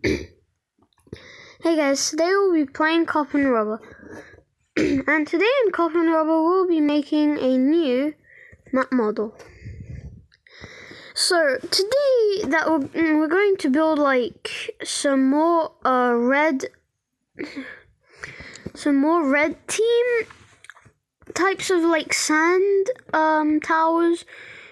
hey guys, today we'll be playing Cop and Robber. and today in Cop and Robber we'll be making a new map model. So today that we're, mm, we're going to build like some more uh, red some more red team types of like sand um, towers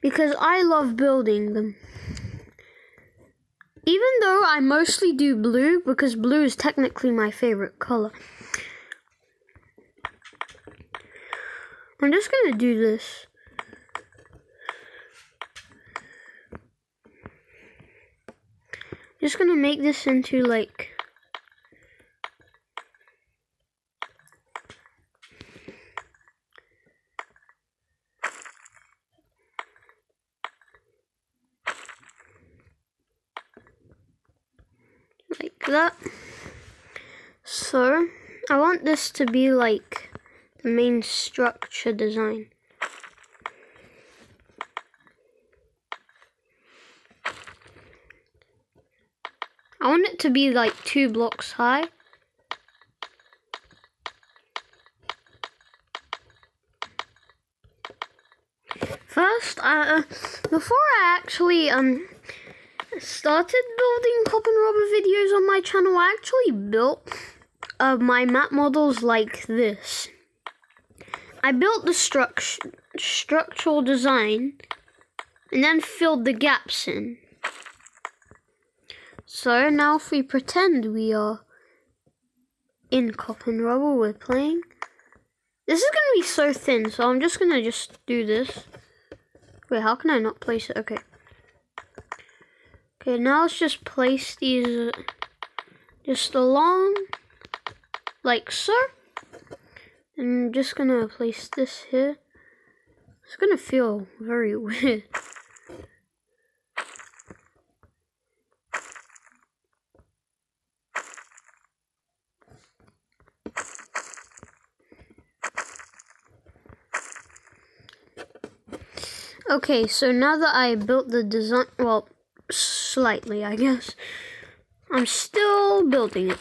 because I love building them. Even though I mostly do blue because blue is technically my favorite color. I'm just gonna do this. Just gonna make this into like like that. So, I want this to be like the main structure design. I want it to be like two blocks high. First, uh, before I actually um started building Cop and Robber videos on my channel, I actually built uh, my map models like this. I built the struct structural design and then filled the gaps in. So now if we pretend we are in Cop and Robber, we're playing. This is going to be so thin, so I'm just going to just do this. Wait, how can I not place it? Okay. Okay, now let's just place these uh, just along, like so. And I'm just gonna place this here. It's gonna feel very weird. Okay, so now that I built the design, well, slightly, I guess. I'm still building it.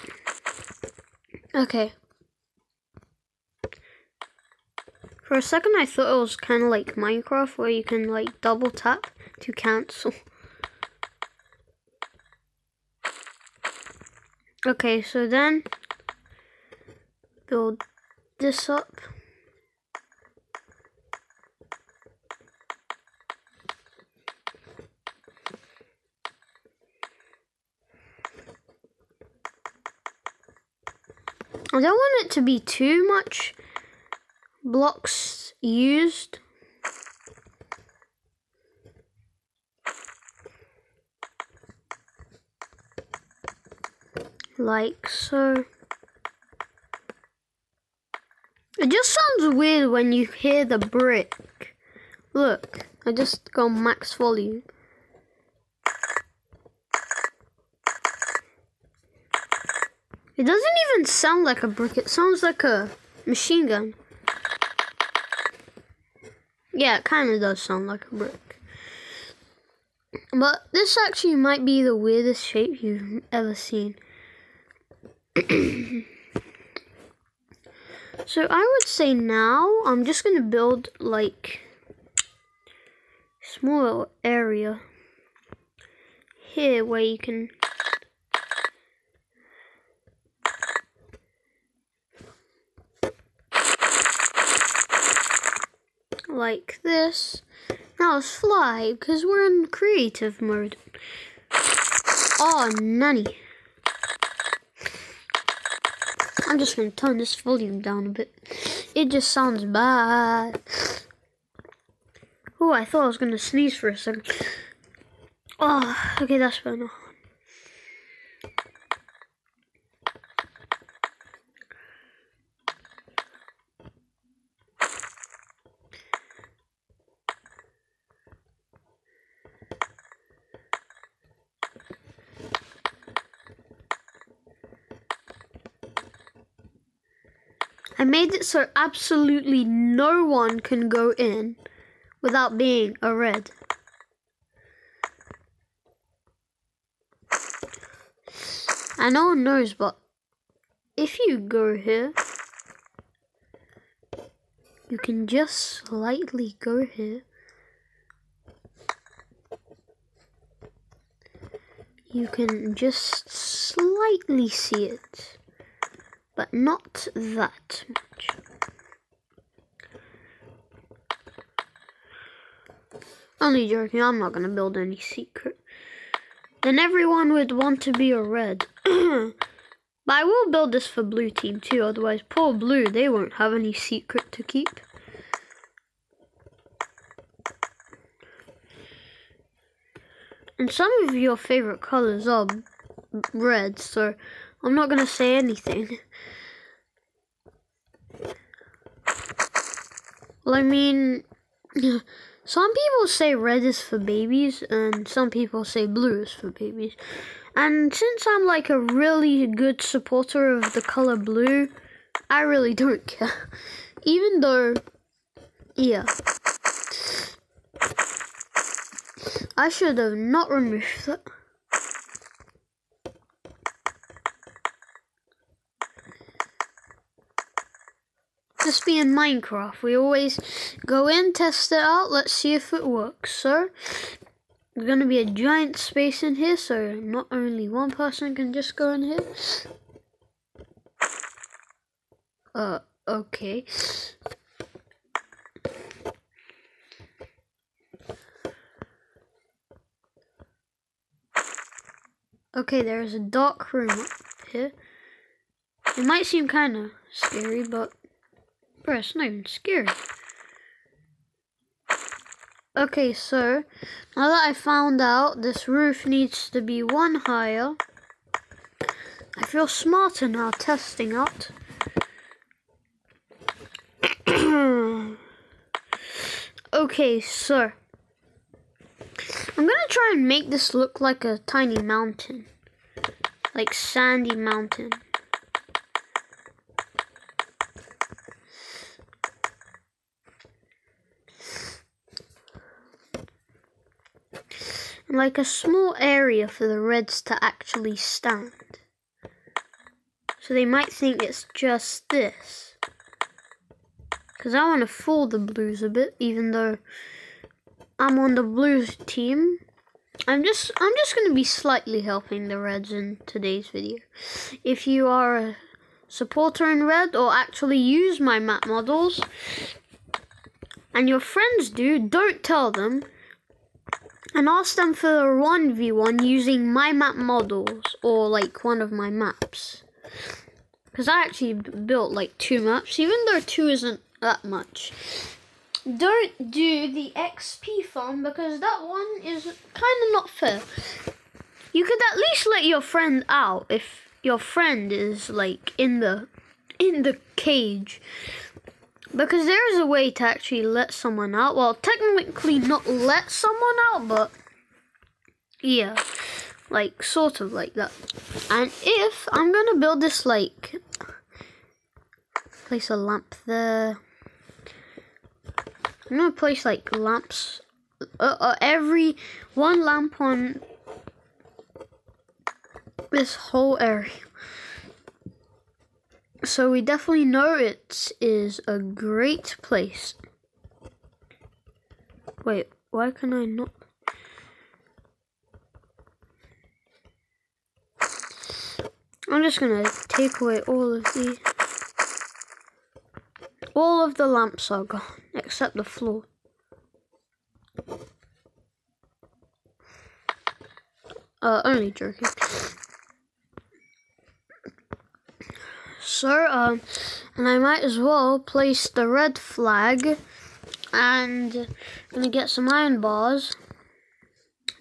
Okay. For a second, I thought it was kind of like Minecraft, where you can like double tap to cancel. Okay, so then build this up. I don't want it to be too much blocks used. Like so. It just sounds weird when you hear the brick. Look, I just got max volume. It doesn't even sound like a brick, it sounds like a machine gun. Yeah, it kind of does sound like a brick. But this actually might be the weirdest shape you've ever seen. so I would say now I'm just going to build like small area here where you can like this. Now let's fly, because we're in creative mode. Oh, nanny. I'm just going to turn this volume down a bit. It just sounds bad. Oh, I thought I was going to sneeze for a second. Oh, okay, that's better. I made it so absolutely no one can go in without being a red. And no one knows, but if you go here, you can just slightly go here. You can just slightly see it, but not that much. Only joking, I'm not gonna build any secret. Then everyone would want to be a red. but I will build this for blue team too, otherwise poor blue, they won't have any secret to keep. And some of your favorite colors are red, so I'm not gonna say anything. Well, I mean, some people say red is for babies, and some people say blue is for babies. And since I'm like a really good supporter of the color blue, I really don't care. Even though, yeah. I should have not removed that. Just be in Minecraft. We always go in, test it out, let's see if it works. So, there's going to be a giant space in here, so not only one person can just go in here. Uh, okay. Okay, there's a dark room up here. It might seem kind of scary, but It's not even scary. Okay, so now that I found out this roof needs to be one higher, I feel smarter now testing out. okay, so I'm gonna try and make this look like a tiny mountain, like sandy mountain. Like a small area for the Reds to actually stand. So they might think it's just this. Because I want to fool the Blues a bit, even though I'm on the Blues team. I'm just I'm just going to be slightly helping the Reds in today's video. If you are a supporter in Red or actually use my map models, and your friends do, don't tell them and ask them for a 1v1 using my map models or like one of my maps. Because I actually built like two maps, even though two isn't that much. Don't do the XP farm because that one is kind of not fair. You could at least let your friend out if your friend is like in the in the cage because there is a way to actually let someone out. Well, technically not let someone out, but yeah, like sort of like that. And if I'm gonna build this, like, place a lamp there. I'm gonna place like lamps, uh, uh, every one lamp on this whole area. So we definitely know it is a great place. Wait, why can I not? I'm just gonna take away all of the all of the lamps are gone except the floor. Uh, only joking. So, um, and I might as well place the red flag and I'm gonna get some iron bars.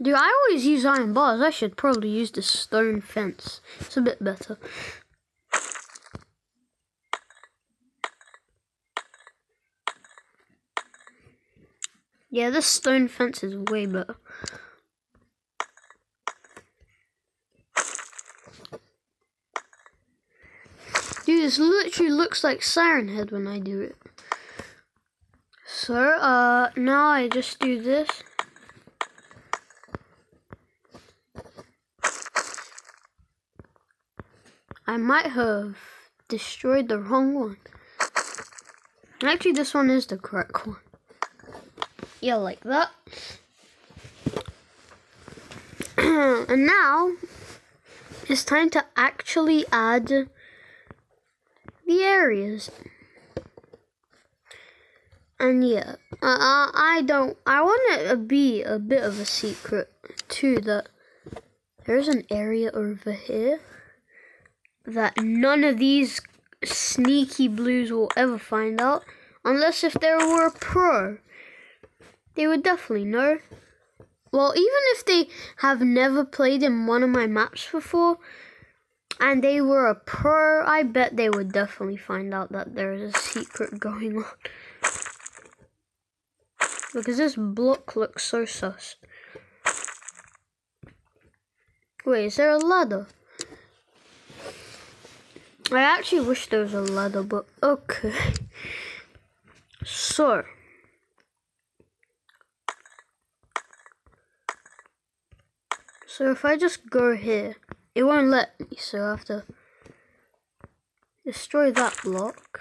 Dude, I always use iron bars. I should probably use the stone fence. It's a bit better. Yeah, this stone fence is way better. Dude, this literally looks like Siren Head when I do it. So, uh, now I just do this. I might have destroyed the wrong one. Actually, this one is the correct one. Yeah, like that. and now, it's time to actually add the areas. And yeah, uh, I don't, I want it to be a bit of a secret too that there's an area over here that none of these sneaky blues will ever find out. Unless if they were a pro. They would definitely know. Well, even if they have never played in one of my maps before, and they were a pro, I bet they would definitely find out that there is a secret going on. Because this block looks so sus. Wait, is there a ladder? I actually wish there was a ladder, but okay. So. So if I just go here, it won't let me, so I have to destroy that block.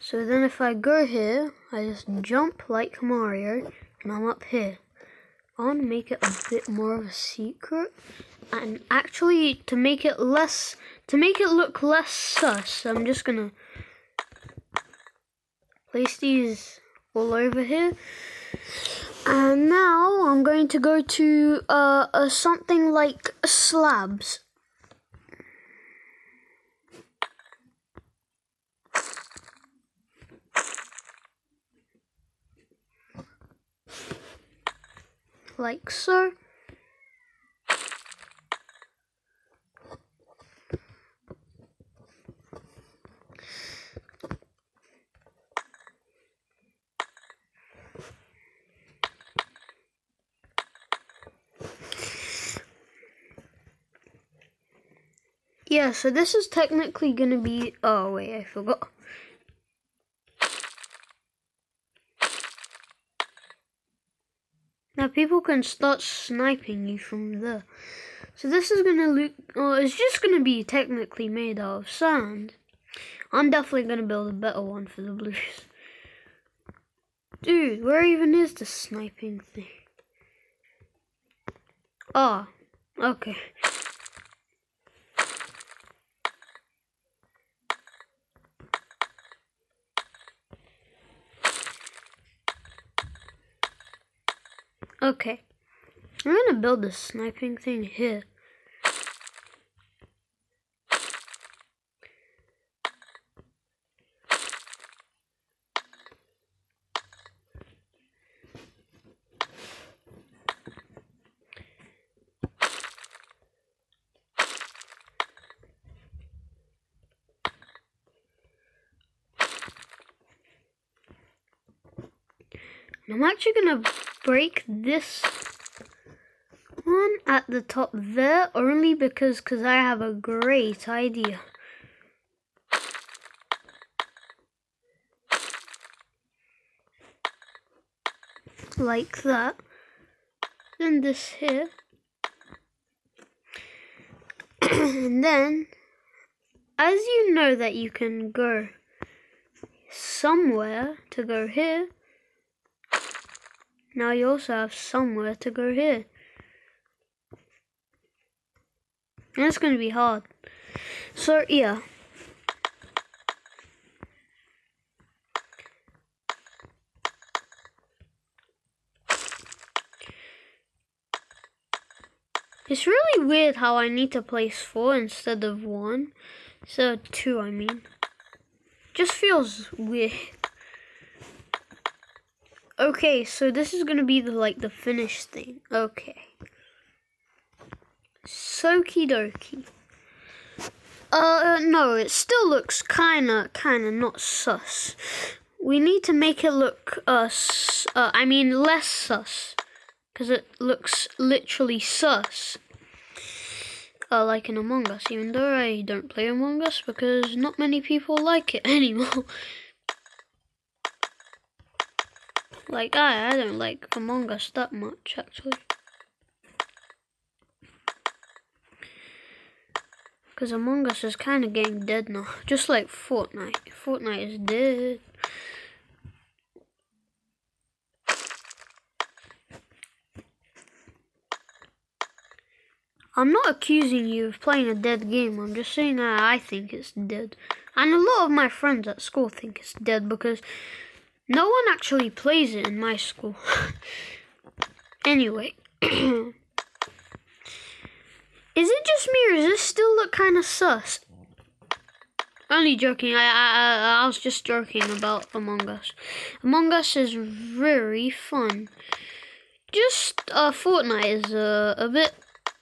So then if I go here, I just jump like Mario, and I'm up here. I want to make it a bit more of a secret, and actually to make it less to make it look less sus, I'm just gonna place these all over here. And now I'm going to go to uh, uh, something like slabs. Like so. Yeah, so this is technically gonna be. Oh, wait, I forgot. Now people can start sniping you from there. So this is gonna look. Oh, it's just gonna be technically made out of sand. I'm definitely gonna build a better one for the blues. Dude, where even is the sniping thing? Oh, okay. Okay. I'm gonna build this sniping thing here. I'm actually gonna break this one at the top there only because cause I have a great idea. Like that. Then this here. and then, as you know that you can go somewhere to go here, now you also have somewhere to go here. And it's going to be hard. So, yeah. It's really weird how I need to place four instead of one. So two, I mean. Just feels weird. Okay, so this is gonna be the like the finished thing. Okay. Soki dokie. Uh, no, it still looks kinda, kinda not sus. We need to make it look, uh, uh I mean less sus. Because it looks literally sus. Uh, like in Among Us, even though I don't play Among Us because not many people like it anymore. Like, I, I don't like Among Us that much, actually. Because Among Us is kind of getting dead now. Just like Fortnite. Fortnite is dead. I'm not accusing you of playing a dead game. I'm just saying that I think it's dead. And a lot of my friends at school think it's dead because no one actually plays it in my school. anyway. is it just me or does this still look kind of sus? Only joking. I, I I was just joking about Among Us. Among Us is very fun. Just uh, Fortnite is uh, a bit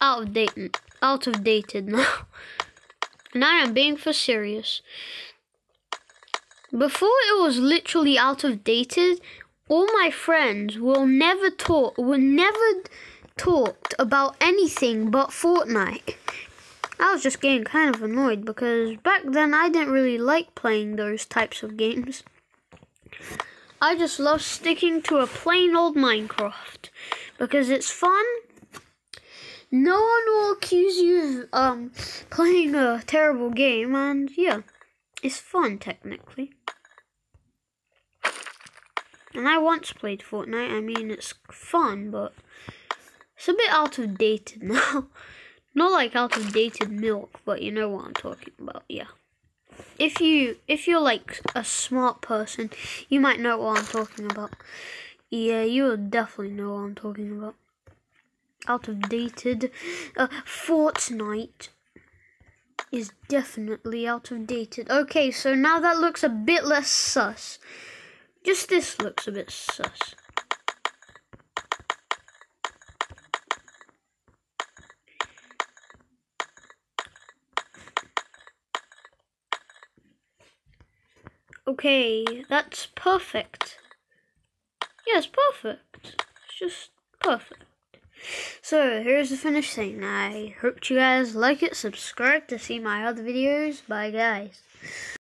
out of date, out of dated now. and I am being for serious. Before it was literally out of dated, all my friends will never talk, will never talked about anything but Fortnite. I was just getting kind of annoyed because back then I didn't really like playing those types of games. I just love sticking to a plain old Minecraft because it's fun no one will accuse you of um, playing a terrible game, and yeah, it's fun technically. And I once played Fortnite. I mean, it's fun, but it's a bit out of dated now. Not like out of dated milk, but you know what I'm talking about. Yeah. If you if you're like a smart person, you might know what I'm talking about. Yeah, you'll definitely know what I'm talking about out of dated. Uh, Fortnite is definitely out of dated. Okay, so now that looks a bit less sus. Just this looks a bit sus. Okay, that's perfect. Yes, perfect. It's just perfect. So here's the finished thing. I hope you guys like it. Subscribe to see my other videos. Bye guys.